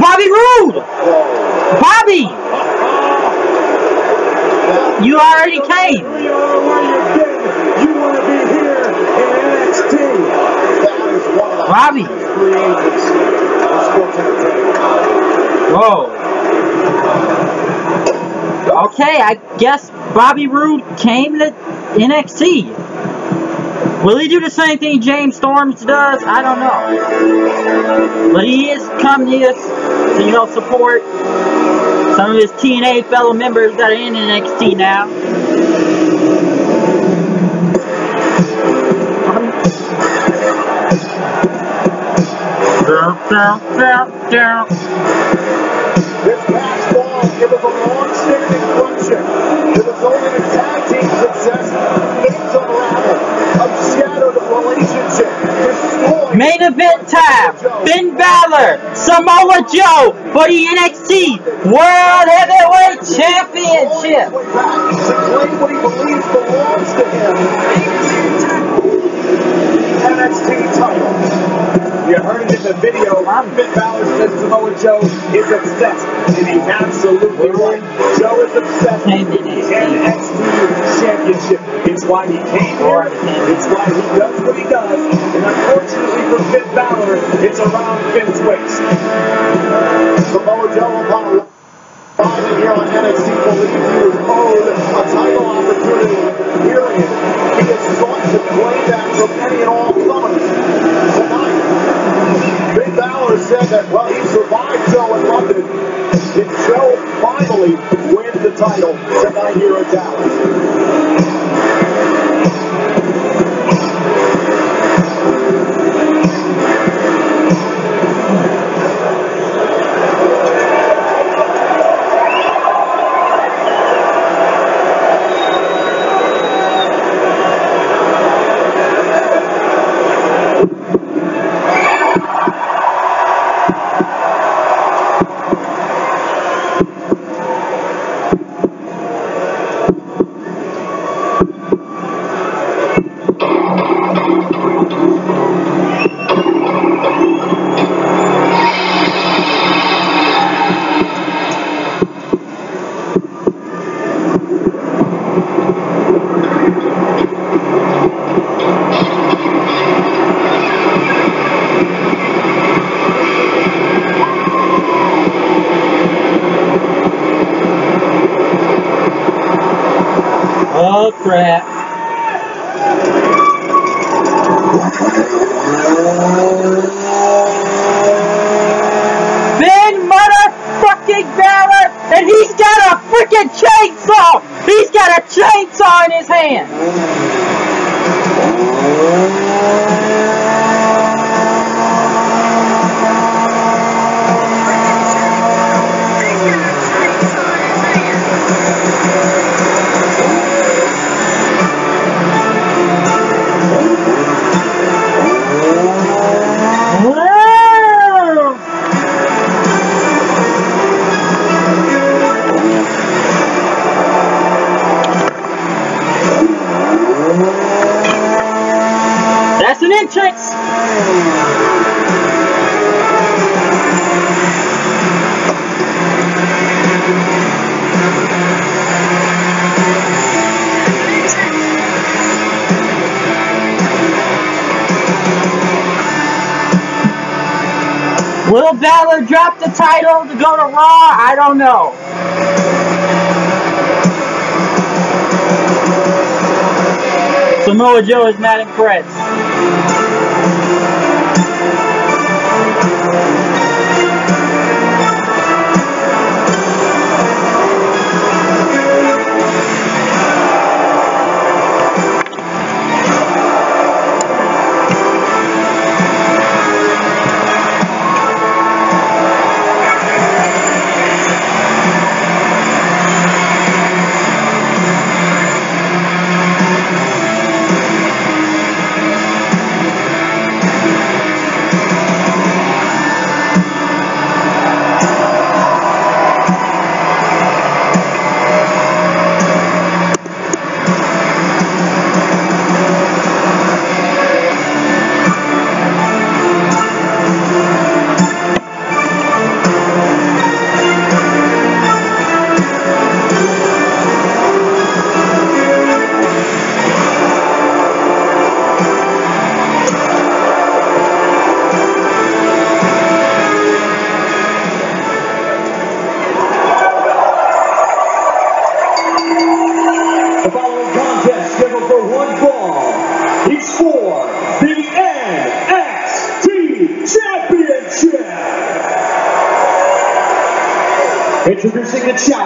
Bobby Roode! Bobby! You already came. To is Bobby. Whoa. Okay, I guess Bobby Roode came to NXT. Will he do the same thing James Storms does? I don't know. But he is coming here you know, support some of his TNA fellow members that are in NXT now. This past fall, it was a long-standing friendship. Was only in tag team success. Things unraveled. A shattered relationship. Destroyed. Main event time. Finn Balor, Samoa Joe for the NXT World Heavyweight Championship. NXT title. You heard it in the video. Finn Balor says Samoa Joe is obsessed, and he's absolutely right. Joe is obsessed with the NXT Championship. It's why he came here. It's why he does what he does. And unfortunately for Finn Balor, it's around Finn's waist. Samoa Joe upon Rising here on NXT believes he was owed a title opportunity, period. Balor drop the title to go to Raw? I don't know. Samoa Joe is not impressed.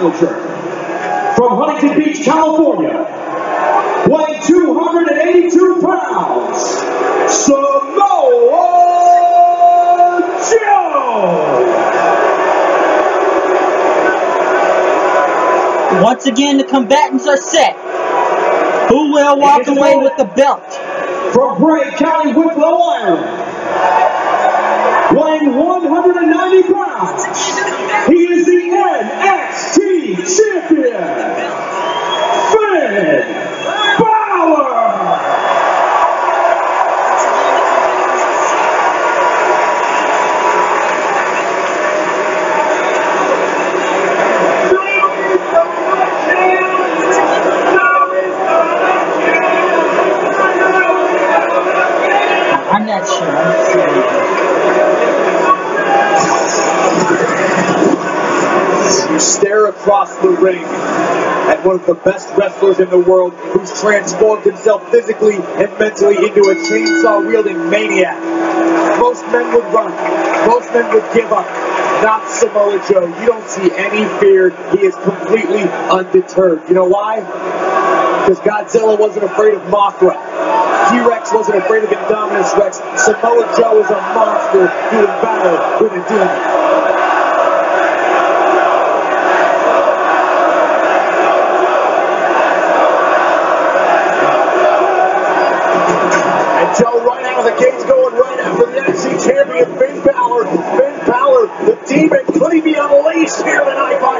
The challenger from Huntington Beach, California, weighing 282 pounds, Samoa Joe! Once again, the combatants are set. Who will walk away with the belt? From Bray County, Wicklow, Ireland, weighing 190 pounds, he is the NXT champion, Finn the ring at one of the best wrestlers in the world who's transformed himself physically and mentally into a chainsaw wielding maniac. Most men would run, most men would give up. Not Samoa Joe. You don't see any fear. He is completely undeterred. You know why? Because Godzilla wasn't afraid of Mothra. T-Rex wasn't afraid of Indominus Rex. Samoa Joe is a monster doing battle with a demon. Demon, could he be unleashed here tonight by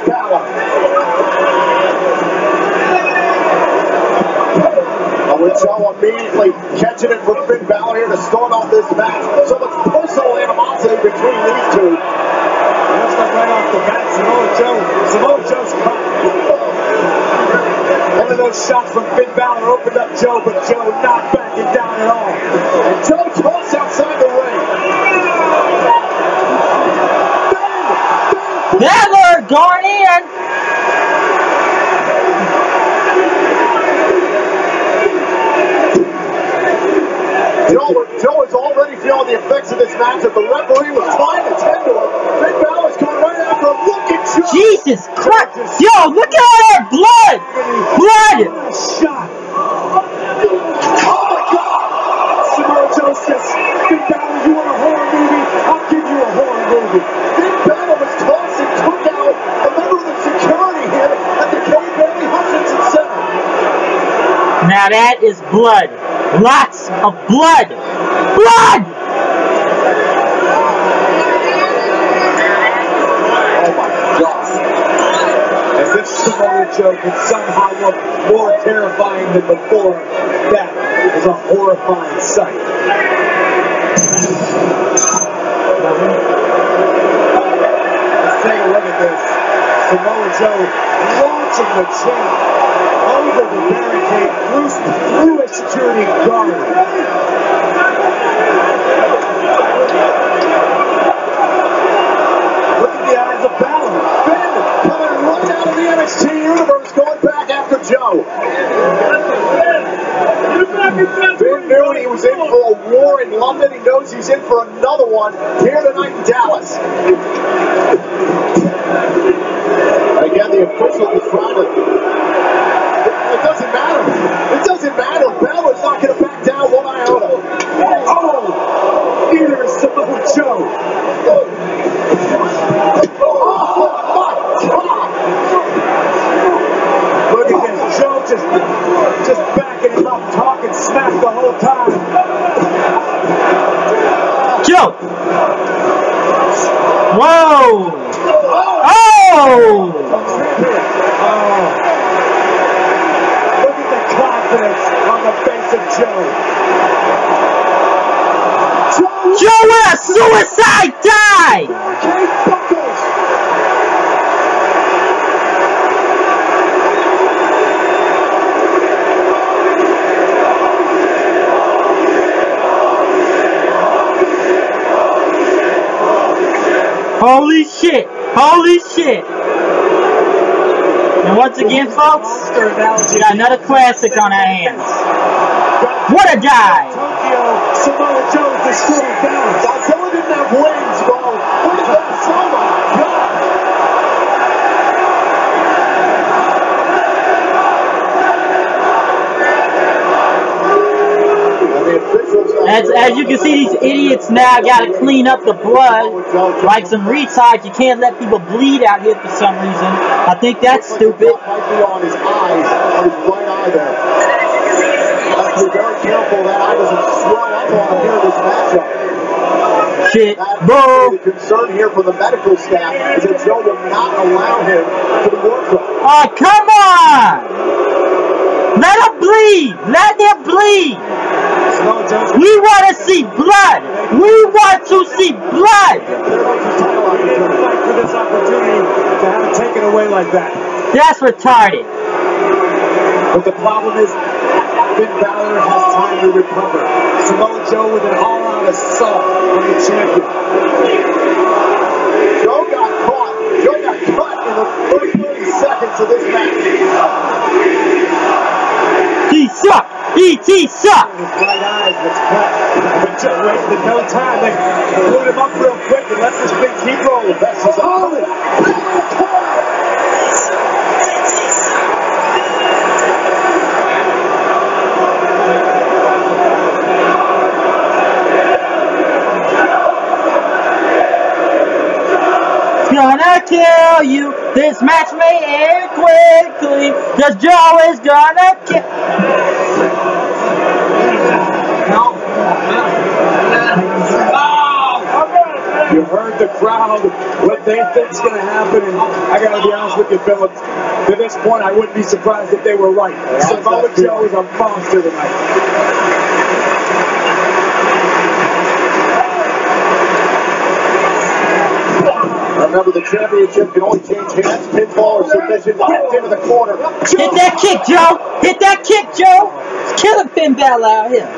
with Joe immediately catching it from Finn Balor here to start off this match. So much personal animosity between these two. That's like right off the bat, Samoa Joe. Samoa Joe's caught. One of those shots from Finn Balor opened up Joe, but Joe not backing down at all. And Joe tossed outside the ring. Balor going in. Joe, Joe is already feeling the effects of this match. If the referee was trying to tend to him, Finn Balor's going right after him. Look at Joe. Jesus Christ. Yo, look at all that blood. Blood. Shot. Oh my God! Samoa Joe says, Finn Balor, you want a horror movie? I'll give you a horror movie. Now that is blood. Lots of blood. Blood. As if Samoa Joe could somehow look more terrifying than before, that is a horrifying sight. Let's take a look at this. Samoa Joe launching the chain over the barricade through, through a security guard. Look at the eyes of Balor. Finn coming right out of the NXT universe, going back after Joe. Finn knew he was in for a war in London. He knows he's in for another one here tonight in Dallas. Again, the official was trying to. The confidence on the face of Joe. Joe, Joe a suicide buckles. Holy shit. Holy shit. Once again, folks, we got another classic on our hands. What a dive. Tokyo, Samoa Joe destroyed As, as you can see, these idiots now got to clean up the blood like some retards. You can't let people bleed out here for some reason. I think that's stupid. Shit, bro. the concern here for the medical staff is that Joe will not allow him to the workup. Oh, come on! Let him bleed! Let him bleed! We want to see blood! We want to see blood! Taken away like that. That's retarded. But the problem is, Finn Balor has time to recover. Samoa Joe with an all-out assault on the champion. His right eyes cut. No time. They him up real quick and this a Gonna kill you. This match may end quickly. Cause Joe is gonna kill. You heard the crowd, what they think's going to happen, and I got to be honest with you, Phillips. To this point, I wouldn't be surprised if they were right. Samoa Joe is a monster tonight. Remember, the championship can only change hands, pinfall, or submission. Gets into the corner. Hit that kick, Joe! Hit that kick, Joe! It's killing Finn Balor out here.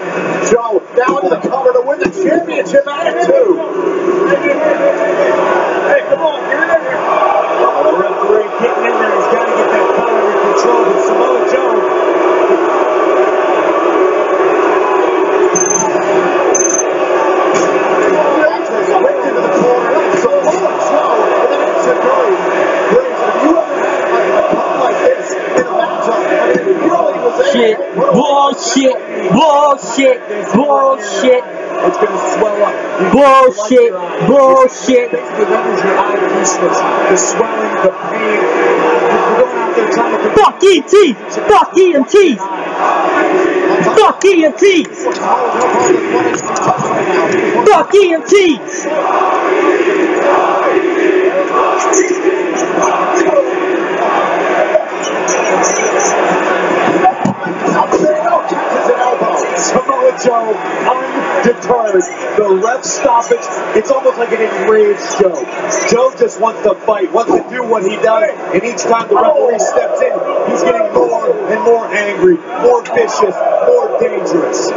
Joe now into the cover to win the championship at two. Really was able Shit. to put a- Bullshit. Bullshit. Bullshit. it's to swell up. Bullshit. Bullshit. Basically renders your eye useless. The swelling, the pain. You're going out there trying to Fuck ET! Fuck EMTs! Fuck EMTs! Fuck EMTs! Joe undeterred. The ref stoppage. It's almost like an enraged Joe. Joe just wants to fight, wants to do what he does, and each time the referee steps in, he's getting more and more angry, more vicious, more dangerous.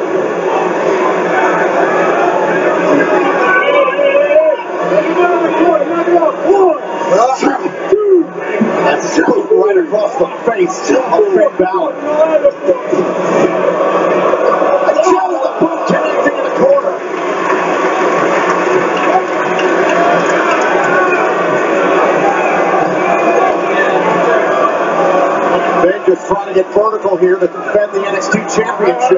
Right across the face of Finn Balor. And Joe with the boot connecting in the corner. Finn just trying to get vertical here to defend the NXT Championship.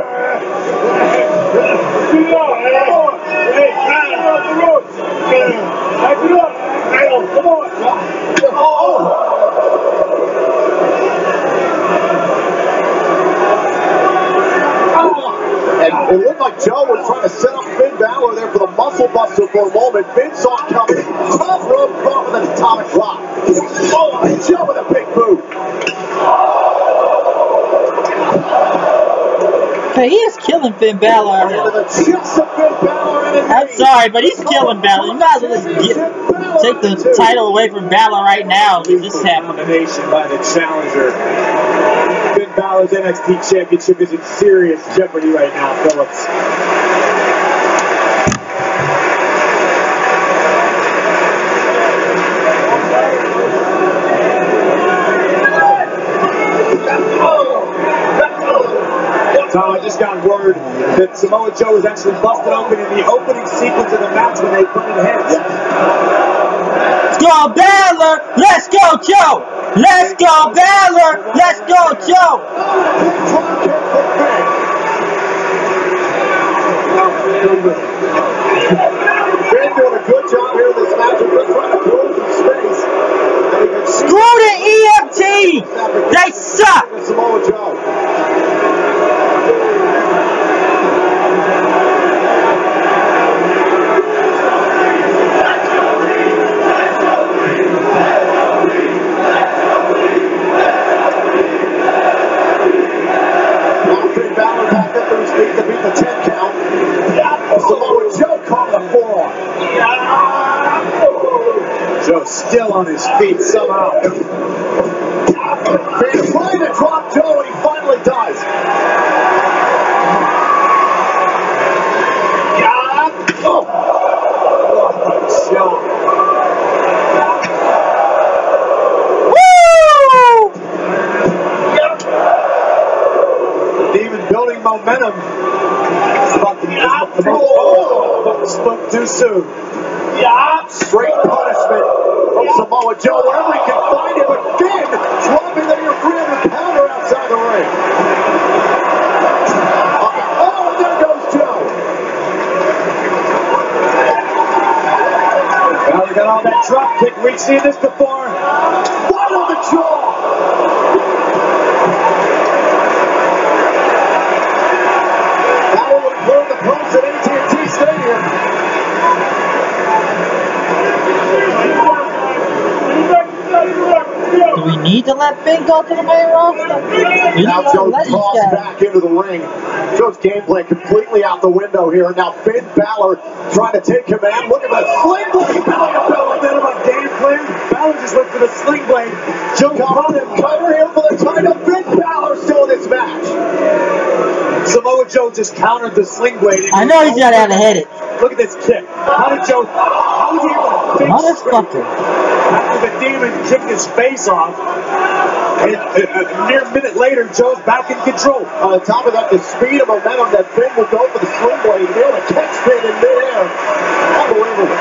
He is killing Finn Balor out Into here. the chest of Finn Balor and a I'm sorry, but he's killing Balor. You might as well just get, take the title away from Balor right now. Leave this happen. Domination by the challenger. Finn Balor's NXT Championship is in serious jeopardy right now, Phillips. Got word that Samoa Joe was actually busted open in the opening sequence of the match when they butted heads. Let's go, Balor! Let's go, Joe! Let's go, Balor! Let's go, soon. Yeah, straight punishment from Samoa Joe wherever he can find but Finn dropping the 300 pounder outside the ring. Oh, there goes Joe. Now we got all that drop kick. We've seen this before. Do we need to let Finn go to the main roster? Now Joe let these back into the ring. Joe's game plan completely out the window here. Now Finn Balor trying to take command. Look at the sling blade. Belly to belly. Bit of a game plan. Balor just went for the sling blade. Joe caught him. Cover here for the title. Finn Balor still in this match. Samoa Joe just countered the sling blade. I know he's got to hit it. Look at this kick. How did Joe? How was he able to fake straight? Motherfucker. After the demon kicked his face off, and a, a mere minute later, Joe's back in control. On top of that, the speed and momentum that Finn would go for the sling blade, he able to catch Finn in midair. Unbelievable.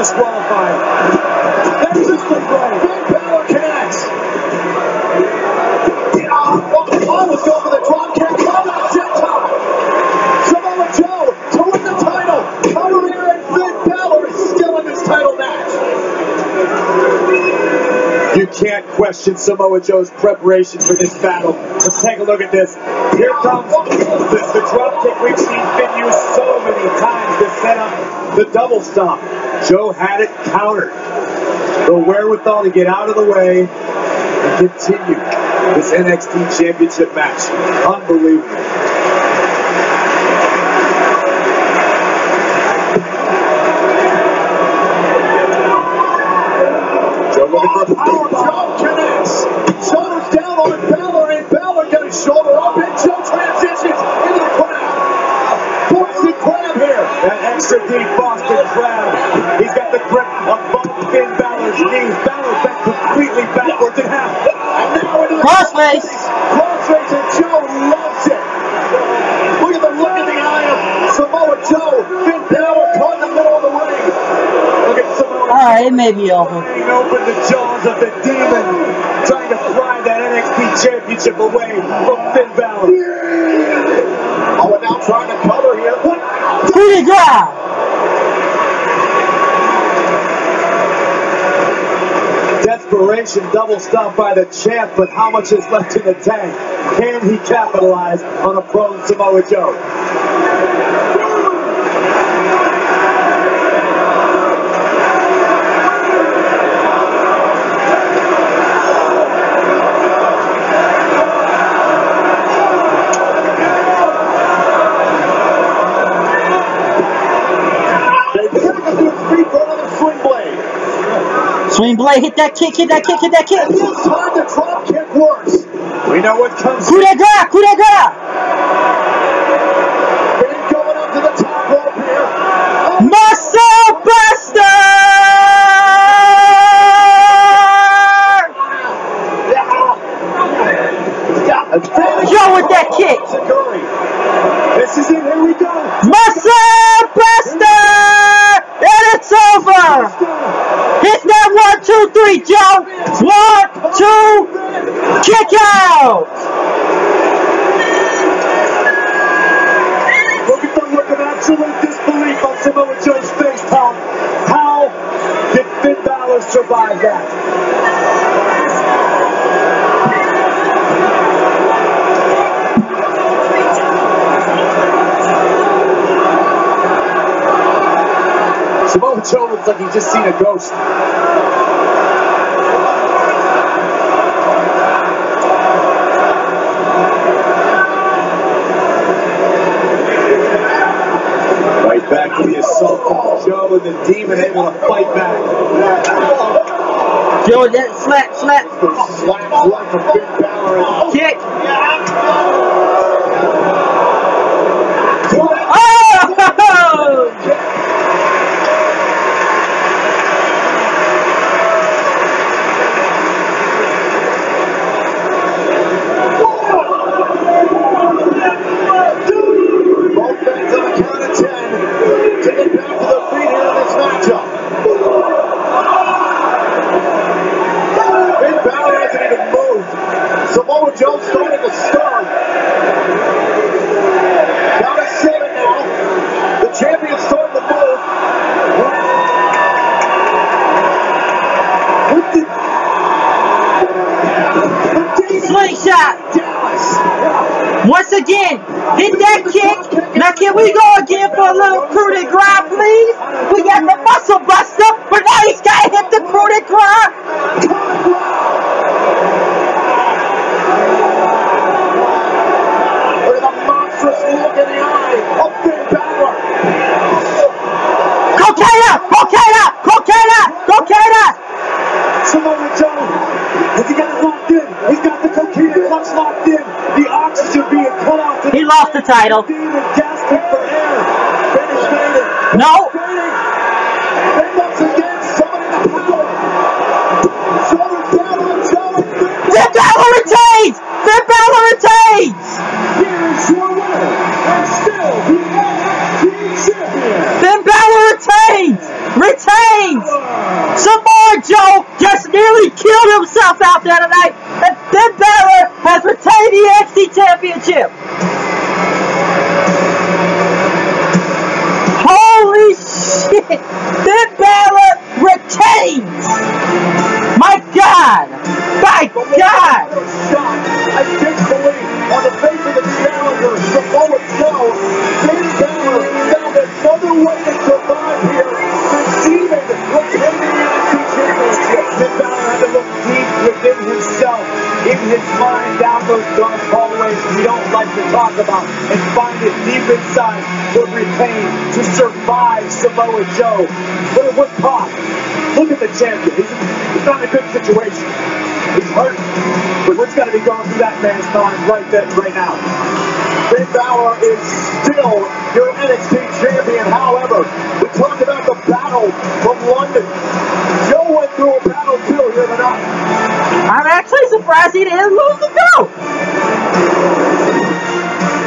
Disqualified. There's the sling blade. Finn Balor connects. Almost oh, oh, oh, going for the drop kick. Oh, that's it time. Samoa Joe to win the title. Here and Finn Balor is still in this title match. You can't question Samoa Joe's preparation for this battle. Let's take a look at this. Here comes the, the drop kick we've seen Finn use so many times to set up the double stomp. Joe had it countered. The wherewithal to get out of the way and continue this NXT Championship match. Unbelievable. Alright, it may be over. Hanging open the jaws of the demon, trying to pry that NXT championship away from Finn Balor. Oh, and now trying to cover here. What? Coup de grace! Desperation double stomp by the champ, but how much is left in the tank? Can he capitalize on a prone Samoa Joe? Sling blade, hit that kick, hit that kick, hit that kick. This time the drop kick works. We know what comes Coup de grace, coup de grace! Like he's just seen a ghost. Right back to the assault Joe and the demon able to fight back. Joe, that slap, slap, The slap right from Finn Balor. kick. Oh! Once again, hit that kick. Now can we go again for a little coup de grace, please? We got the muscle buster, but now he's got to hit the coup de grace. Look at the He's got the Coquina clutch locked in. The oxygen being cut off. He lost the title. Gasping for air. Finn is fading. No. Fading. And once again, summoning the power. Throwing down on Joe and Finn. Finn retains! Finn Balor retains! Here's your winner, and still the NXT champion. Finn Balor retains! Retains! Samoa Joe just nearly killed himself out there tonight, Finn Balor has retained the NXT Championship. Holy shit! Finn Balor retains! My God! My God! Shot and disbelief on the face of the challenger, Samoa Joe. Finn Balor within himself, in his mind, down those dark hallways we don't like to talk about, and find it deep inside to retain, to survive Samoa Joe. But at what cost? Look at the champion. He's, he's not in a good situation. He's hurt. But what's got to be going through that man's mind right then, right now? Finn Balor is still your NXT champion. However, we talked about the battle from London. Joe went through a battle too here tonight. I'm actually surprised he didn't lose the belt.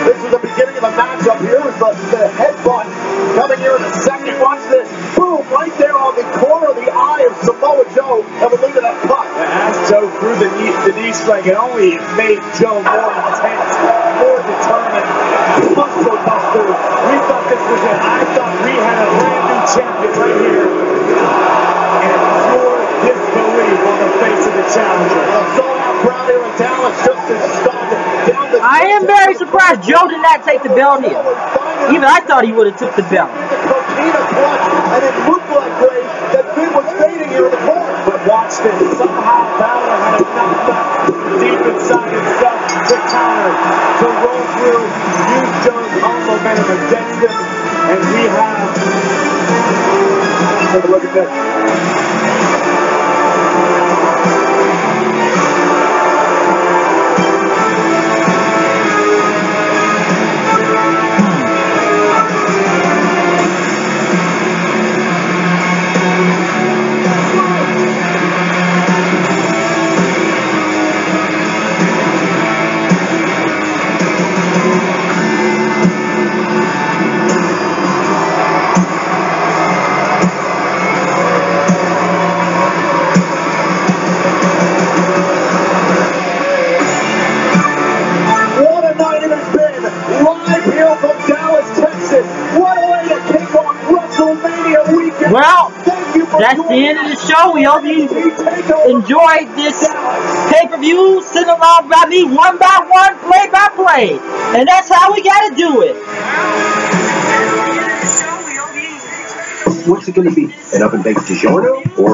This is the beginning of the matchup. Here is the, the headbutt coming here in a second. Watch this. Boom, right there on the corner of the eye of Samoa Joe that would lead to that cut. As Joe threw the knee, the knee strike, it only made Joe more intense, more determined. Muscle buster. We thought this was it. I thought we had a brand new champion right here. I am very surprised Joe did not take the belt here. Even I thought he would have took the belt. and it looked like Ray that fading. But watch this. Somehow Balor had deep inside himself to counter, to use Joe's against him, and we have. Take a look at this. We hope you enjoyed this pay-per-view sitting along by me one by one, play by play. And that's how we gotta do it. What's it going to be? An oven baked DiGiorno or